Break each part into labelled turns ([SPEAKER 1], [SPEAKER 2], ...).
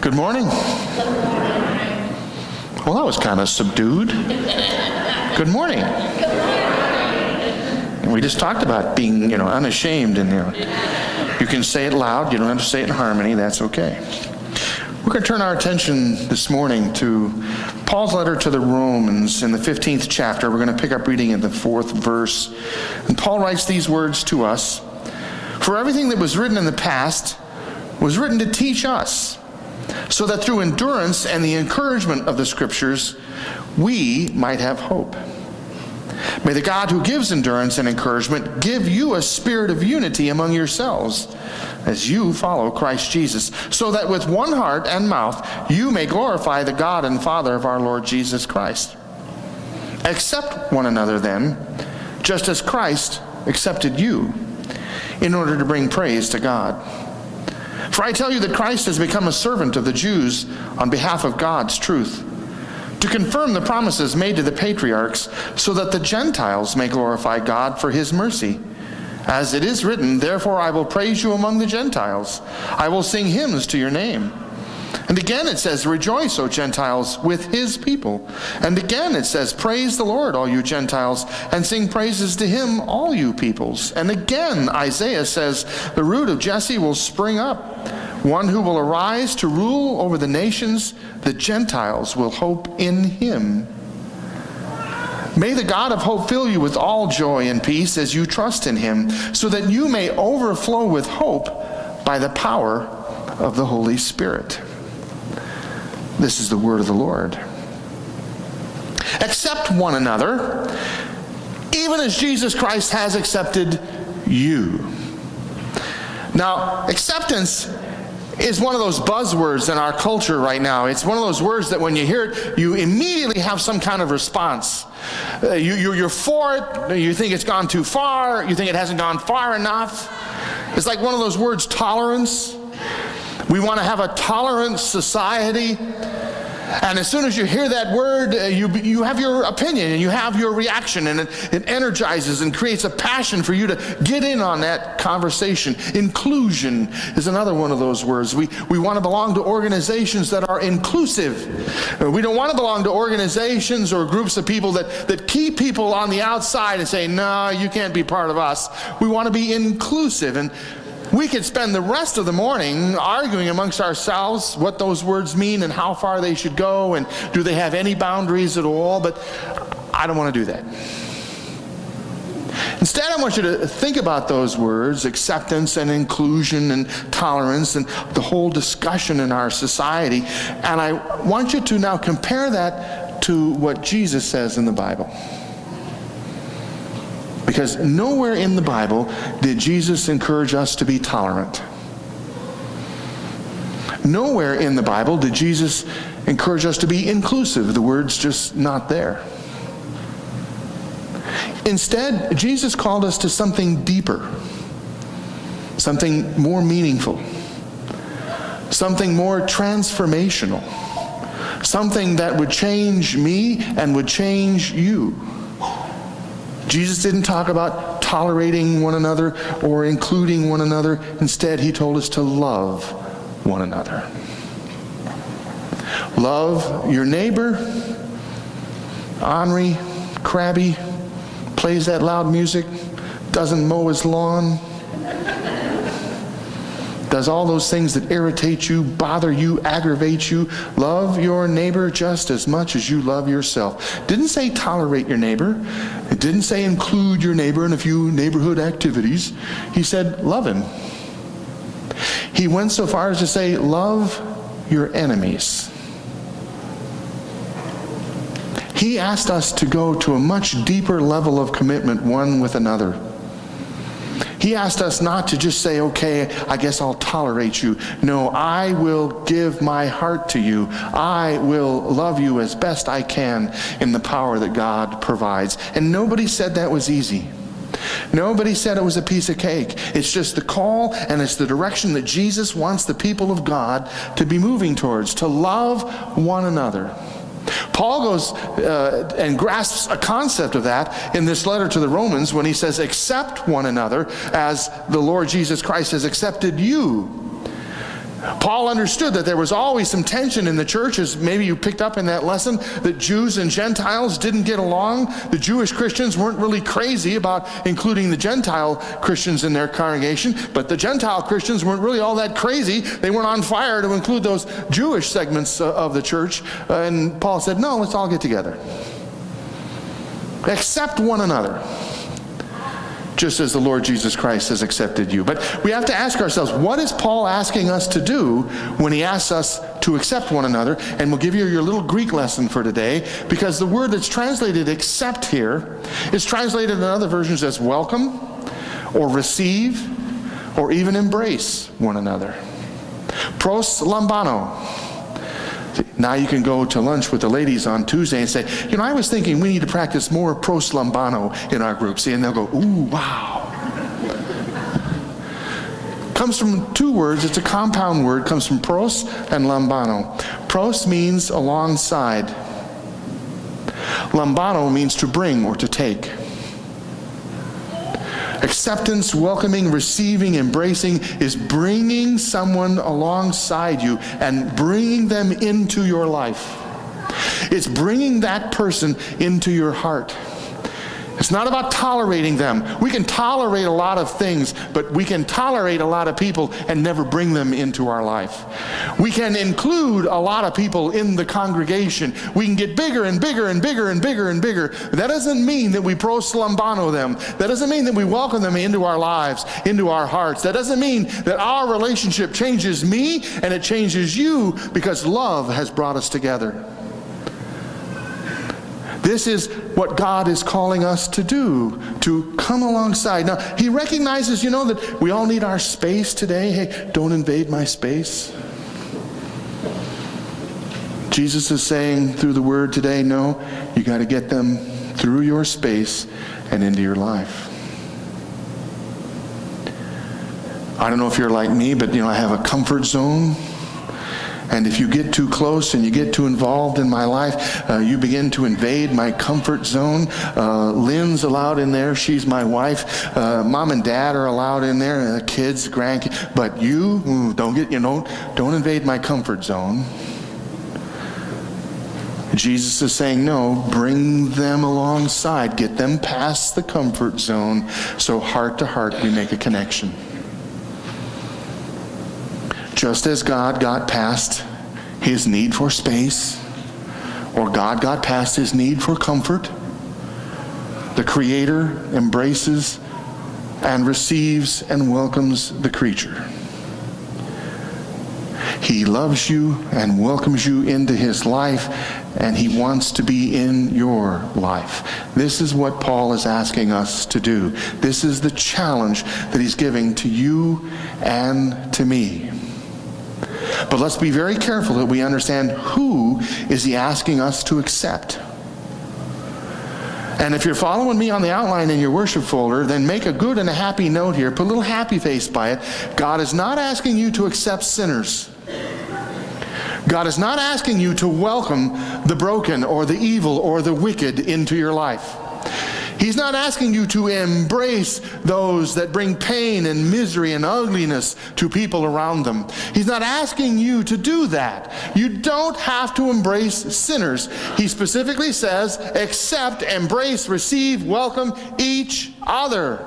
[SPEAKER 1] Good morning. Well, that was kind of subdued. Good morning. We just talked about being, you know, unashamed and you know, you can say it loud, you don't have to say it in harmony, that's okay. We're going to turn our attention this morning to Paul's letter to the Romans in the 15th chapter. We're going to pick up reading in the fourth verse. And Paul writes these words to us For everything that was written in the past was written to teach us so that through endurance and the encouragement of the Scriptures, we might have hope. May the God who gives endurance and encouragement give you a spirit of unity among yourselves as you follow Christ Jesus, so that with one heart and mouth you may glorify the God and Father of our Lord Jesus Christ. Accept one another then, just as Christ accepted you, in order to bring praise to God. For I tell you that Christ has become a servant of the Jews on behalf of God's truth, to confirm the promises made to the patriarchs, so that the Gentiles may glorify God for his mercy. As it is written, Therefore I will praise you among the Gentiles, I will sing hymns to your name. And again it says, Rejoice, O Gentiles, with his people. And again it says, Praise the Lord, all you Gentiles, and sing praises to him, all you peoples. And again Isaiah says, The root of Jesse will spring up, one who will arise to rule over the nations. The Gentiles will hope in him. May the God of hope fill you with all joy and peace as you trust in him, so that you may overflow with hope by the power of the Holy Spirit. This is the word of the Lord. Accept one another, even as Jesus Christ has accepted you. Now, acceptance is one of those buzzwords in our culture right now. It's one of those words that when you hear it, you immediately have some kind of response. Uh, you, you're, you're for it, you think it's gone too far, you think it hasn't gone far enough. It's like one of those words, tolerance. We want to have a tolerant society. And as soon as you hear that word, uh, you, you have your opinion and you have your reaction, and it, it energizes and creates a passion for you to get in on that conversation. Inclusion is another one of those words. We, we want to belong to organizations that are inclusive. Uh, we don't want to belong to organizations or groups of people that, that keep people on the outside and say, no, you can't be part of us. We want to be inclusive. And we could spend the rest of the morning arguing amongst ourselves what those words mean and how far they should go and do they have any boundaries at all, but I don't want to do that. Instead, I want you to think about those words acceptance and inclusion and tolerance and the whole discussion in our society. And I want you to now compare that to what Jesus says in the Bible. Because nowhere in the Bible did Jesus encourage us to be tolerant. Nowhere in the Bible did Jesus encourage us to be inclusive. The word's just not there. Instead, Jesus called us to something deeper, something more meaningful, something more transformational, something that would change me and would change you. Jesus didn't talk about tolerating one another or including one another. Instead, he told us to love one another. Love your neighbor. Henri, crabby, plays that loud music, doesn't mow his lawn, does all those things that irritate you, bother you, aggravate you. Love your neighbor just as much as you love yourself. Didn't say tolerate your neighbor. It didn't say include your neighbor in a few neighborhood activities. He said love him. He went so far as to say love your enemies. He asked us to go to a much deeper level of commitment one with another. He asked us not to just say, okay, I guess I'll tolerate you. No, I will give my heart to you. I will love you as best I can in the power that God provides. And nobody said that was easy. Nobody said it was a piece of cake. It's just the call and it's the direction that Jesus wants the people of God to be moving towards, to love one another. Paul goes uh, and grasps a concept of that in this letter to the Romans when he says, Accept one another as the Lord Jesus Christ has accepted you. Paul understood that there was always some tension in the church, as maybe you picked up in that lesson, that Jews and Gentiles didn't get along. The Jewish Christians weren't really crazy about including the Gentile Christians in their congregation, but the Gentile Christians weren't really all that crazy. They weren't on fire to include those Jewish segments uh, of the church. Uh, and Paul said, No, let's all get together. Accept one another just as the Lord Jesus Christ has accepted you. But we have to ask ourselves, what is Paul asking us to do when he asks us to accept one another? And we'll give you your little Greek lesson for today, because the word that's translated accept here is translated in other versions as welcome or receive or even embrace one another. Pros lambano. Now you can go to lunch with the ladies on Tuesday and say, you know, I was thinking we need to practice more pros lambano in our group. See, and they'll go, ooh, wow. comes from two words. It's a compound word. Comes from pros and lambano. Pros means alongside. Lambano means to bring or to take. Acceptance, welcoming, receiving, embracing is bringing someone alongside you and bringing them into your life. It's bringing that person into your heart. It's not about tolerating them. We can tolerate a lot of things, but we can tolerate a lot of people and never bring them into our life. We can include a lot of people in the congregation. We can get bigger and bigger and bigger and bigger and bigger. That doesn't mean that we pros lambano them. That doesn't mean that we welcome them into our lives, into our hearts. That doesn't mean that our relationship changes me and it changes you because love has brought us together. This is what God is calling us to do, to come alongside. Now, He recognizes, you know, that we all need our space today. Hey, don't invade my space. Jesus is saying through the word today, no, you got to get them through your space and into your life. I don't know if you're like me, but you know, I have a comfort zone. And if you get too close and you get too involved in my life, uh, you begin to invade my comfort zone. Uh, Lynn's allowed in there. She's my wife. Uh, Mom and Dad are allowed in there. Uh, kids, grandkids. But you, don't get, you know, don't invade my comfort zone. Jesus is saying, no, bring them alongside. Get them past the comfort zone so heart to heart we make a connection. Just as God got past his need for space, or God got past his need for comfort, the Creator embraces and receives and welcomes the creature. He loves you and welcomes you into his life, and he wants to be in your life. This is what Paul is asking us to do. This is the challenge that he's giving to you and to me. But let's be very careful that we understand who is he asking us to accept. And if you're following me on the outline in your worship folder, then make a good and a happy note here. Put a little happy face by it. God is not asking you to accept sinners. God is not asking you to welcome the broken or the evil or the wicked into your life. He's not asking you to embrace those that bring pain and misery and ugliness to people around them. He's not asking you to do that. You don't have to embrace sinners. He specifically says, accept, embrace, receive, welcome each other.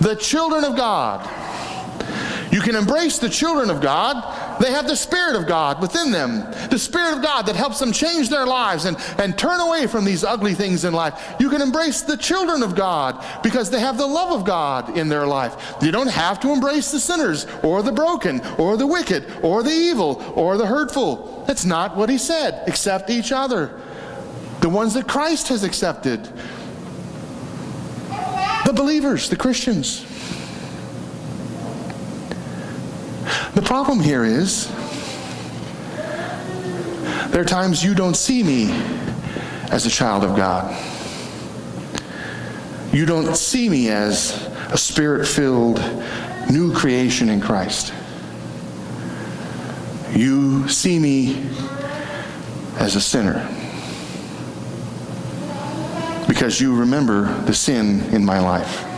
[SPEAKER 1] The children of God. You can embrace the children of God they have the Spirit of God within them, the Spirit of God that helps them change their lives and, and turn away from these ugly things in life. You can embrace the children of God because they have the love of God in their life. You don't have to embrace the sinners or the broken or the wicked or the evil or the hurtful. That's not what he said. Accept each other. The ones that Christ has accepted. The believers, the Christians. The problem here is there are times you don't see me as a child of God. You don't see me as a spirit filled new creation in Christ. You see me as a sinner because you remember the sin in my life.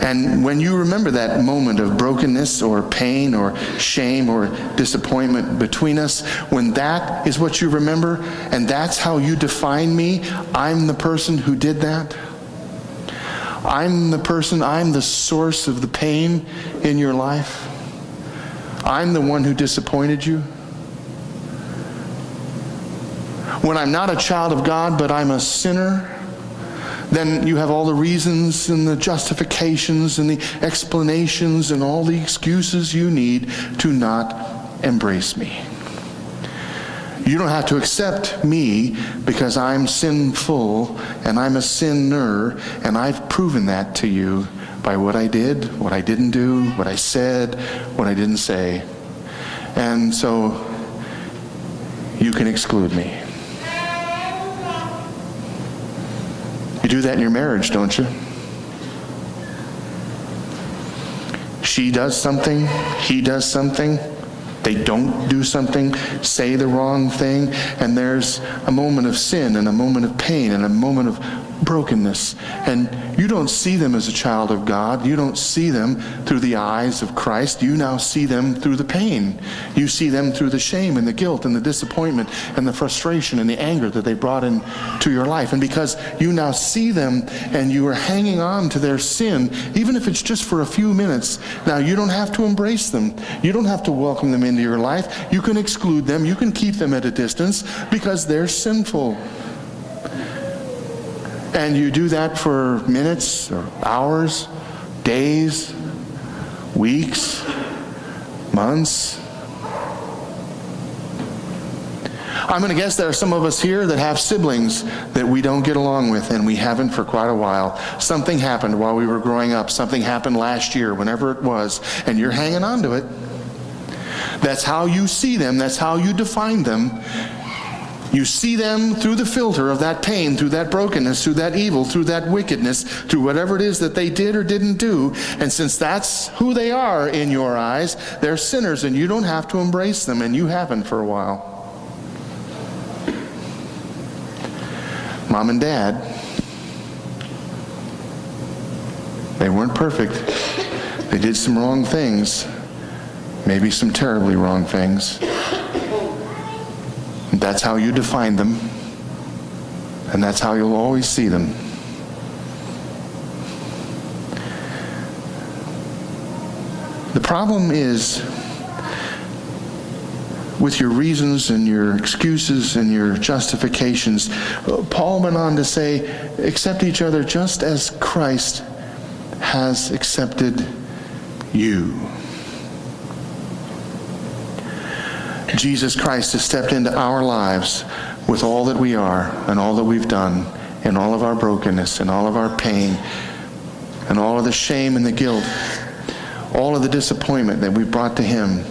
[SPEAKER 1] And when you remember that moment of brokenness or pain or shame or disappointment between us, when that is what you remember and that's how you define me, I'm the person who did that. I'm the person, I'm the source of the pain in your life. I'm the one who disappointed you. When I'm not a child of God, but I'm a sinner, then you have all the reasons and the justifications and the explanations and all the excuses you need to not embrace me. You don't have to accept me because I'm sinful and I'm a sinner, and I've proven that to you by what I did, what I didn't do, what I said, what I didn't say. And so you can exclude me. Do that in your marriage, don't you? She does something, he does something, they don't do something, say the wrong thing, and there's a moment of sin and a moment of pain and a moment of brokenness. And you don't see them as a child of God. You don't see them through the eyes of Christ. You now see them through the pain. You see them through the shame and the guilt and the disappointment and the frustration and the anger that they brought into your life. And because you now see them and you are hanging on to their sin, even if it's just for a few minutes, now you don't have to embrace them. You don't have to welcome them into your life. You can exclude them. You can keep them at a distance because they're sinful. And you do that for minutes or hours, days, weeks, months. I'm going to guess there are some of us here that have siblings that we don't get along with, and we haven't for quite a while. Something happened while we were growing up. Something happened last year, whenever it was, and you're hanging on to it. That's how you see them, that's how you define them. You see them through the filter of that pain, through that brokenness, through that evil, through that wickedness, through whatever it is that they did or didn't do. And since that's who they are in your eyes, they're sinners and you don't have to embrace them, and you haven't for a while. Mom and dad, they weren't perfect. They did some wrong things, maybe some terribly wrong things. That's how you define them, and that's how you'll always see them. The problem is with your reasons and your excuses and your justifications. Paul went on to say, accept each other just as Christ has accepted you. Jesus Christ has stepped into our lives with all that we are and all that we've done and all of our brokenness and all of our pain and all of the shame and the guilt, all of the disappointment that we've brought to Him.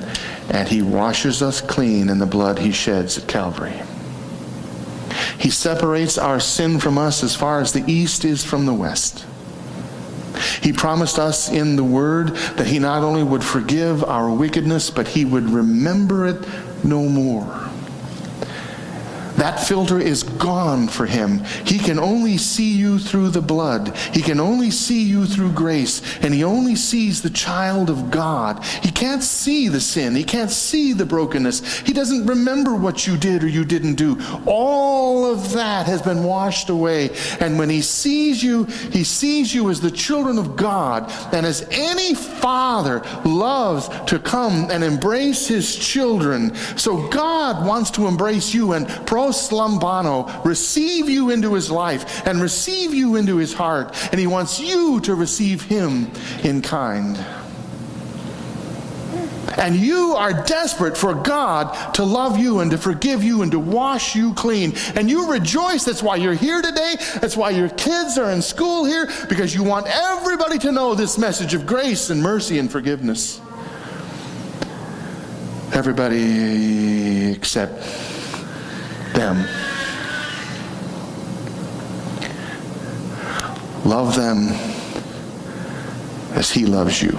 [SPEAKER 1] And He washes us clean in the blood He sheds at Calvary. He separates our sin from us as far as the east is from the west. He promised us in the Word that He not only would forgive our wickedness, but He would remember it no more. That filter is gone for him. He can only see you through the blood. He can only see you through grace. And he only sees the child of God. He can't see the sin. He can't see the brokenness. He doesn't remember what you did or you didn't do. All of that has been washed away. And when he sees you, he sees you as the children of God. And as any father loves to come and embrace his children, so God wants to embrace you and pros lambano, receive you into his life and receive you into his heart. And he wants you to receive him in kind. And you are desperate for God to love you and to forgive you and to wash you clean. And you rejoice. That's why you're here today. That's why your kids are in school here, because you want everybody to know this message of grace and mercy and forgiveness. Everybody except them. Love them as He loves you.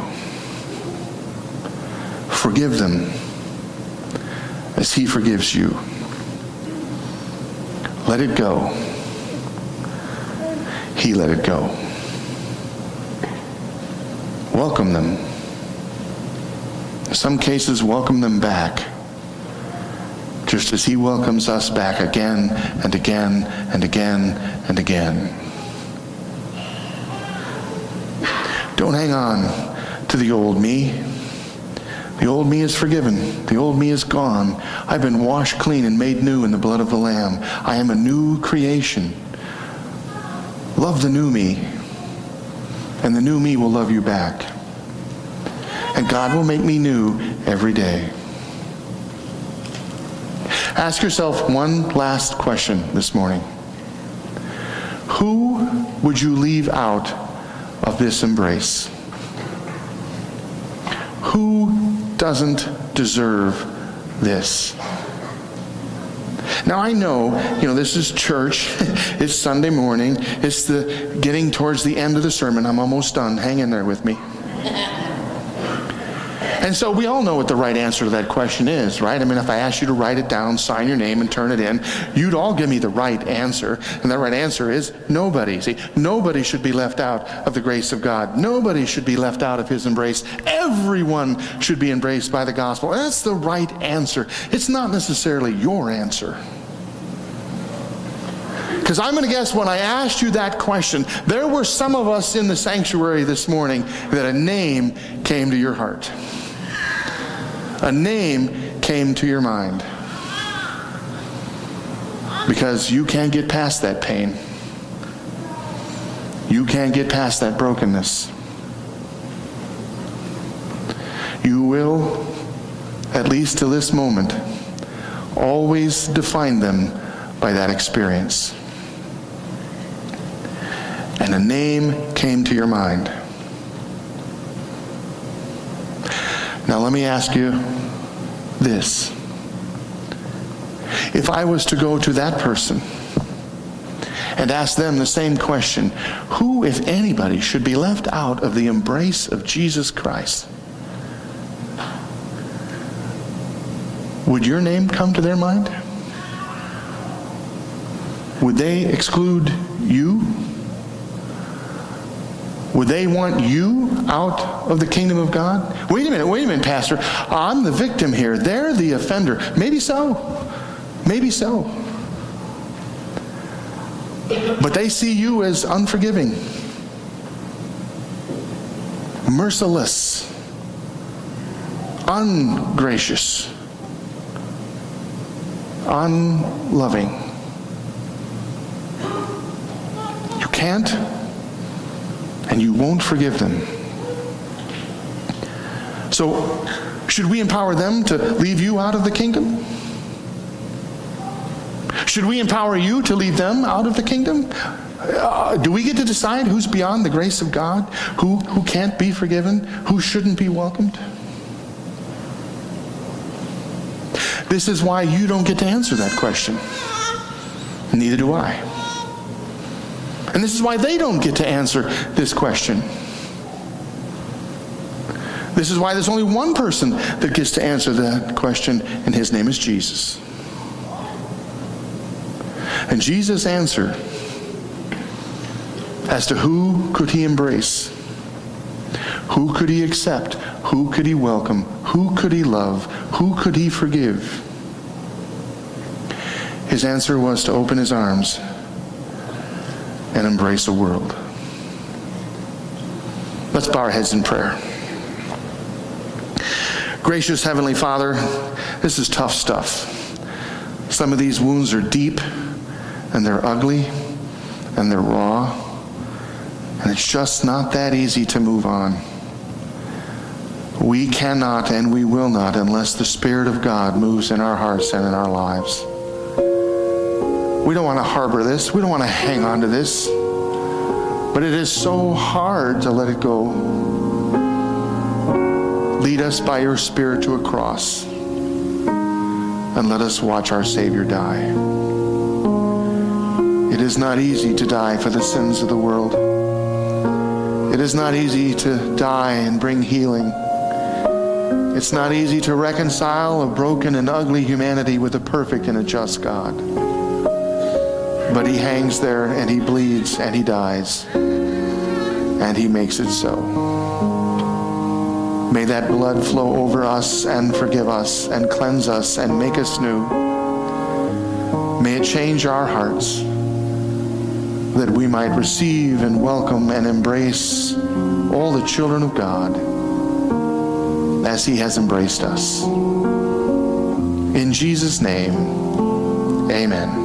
[SPEAKER 1] Forgive them as He forgives you. Let it go. He let it go. welcome them. In some cases, welcome them back. Just as He welcomes us back again and again and again and again. Don't hang on to the old me. The old me is forgiven. The old me is gone. I've been washed clean and made new in the blood of the Lamb. I am a new creation. Love the new me, and the new me will love you back. And God will make me new every day. Ask yourself one last question this morning Who would you leave out of this embrace? Who doesn't deserve this? Now I know, you know, this is church. it's Sunday morning. It's the getting towards the end of the sermon. I'm almost done. Hang in there with me. And so we all know what the right answer to that question is, right? I mean, if I asked you to write it down, sign your name, and turn it in, you'd all give me the right answer. And the right answer is nobody. See, nobody should be left out of the grace of God. Nobody should be left out of His embrace. Everyone should be embraced by the gospel. And that's the right answer. It's not necessarily your answer. Because I'm going to guess when I asked you that question, there were some of us in the sanctuary this morning that a name came to your heart a name came to your mind. Because you can't get past that pain. You can't get past that brokenness. You will, at least to this moment, always define them by that experience. And a name came to your mind. Now, let me ask you this. If I was to go to that person and ask them the same question, who, if anybody, should be left out of the embrace of Jesus Christ? Would your name come to their mind? Would they exclude you? Would they want you out of the kingdom of God? Wait a minute, wait a minute, Pastor. I'm the victim here. They're the offender. Maybe so. Maybe so. But they see you as unforgiving, merciless, ungracious, unloving. You can't and you won't forgive them. So, should we empower them to leave you out of the kingdom? Should we empower you to leave them out of the kingdom? Uh, do we get to decide who's beyond the grace of God, who, who can't be forgiven, who shouldn't be welcomed? This is why you don't get to answer that question. Neither do I. And this is why they don't get to answer this question. This is why there's only one person that gets to answer that question, and his name is Jesus. And Jesus' answer as to who could he embrace, who could he accept, who could he welcome, who could he love, who could he forgive, his answer was to open his arms and embrace the world. Let's bow our heads in prayer. Gracious Heavenly Father, this is tough stuff. Some of these wounds are deep and they're ugly and they're raw, and it's just not that easy to move on. We cannot and we will not unless the Spirit of God moves in our hearts and in our lives. We don't want to harbor this. We don't want to hang on to this. But it is so hard to let it go. Lead us by your Spirit to a cross and let us watch our Savior die. It is not easy to die for the sins of the world. It is not easy to die and bring healing. It's not easy to reconcile a broken and ugly humanity with a perfect and a just God. But he hangs there and he bleeds and he dies. And he makes it so. May that blood flow over us and forgive us and cleanse us and make us new. May it change our hearts that we might receive and welcome and embrace all the children of God as He has embraced us. In Jesus' name, amen.